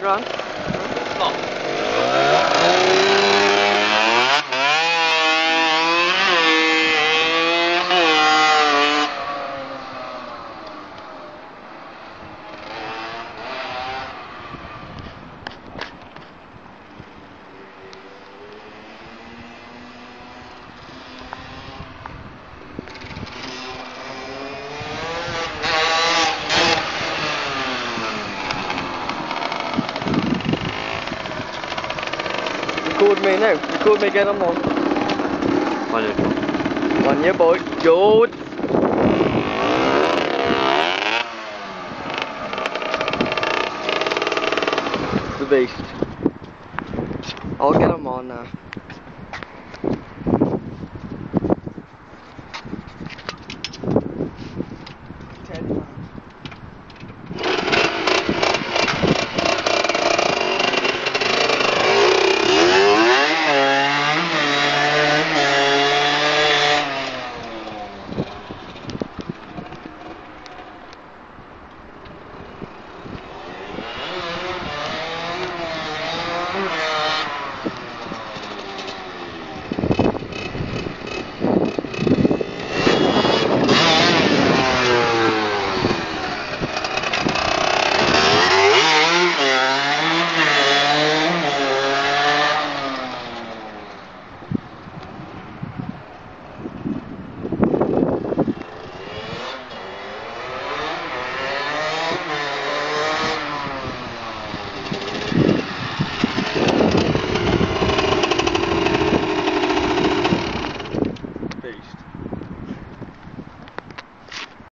Run. Stop. Record me now. Record me, get them on. Why did On your boy. Good. The beast. I'll get them on now. Amen.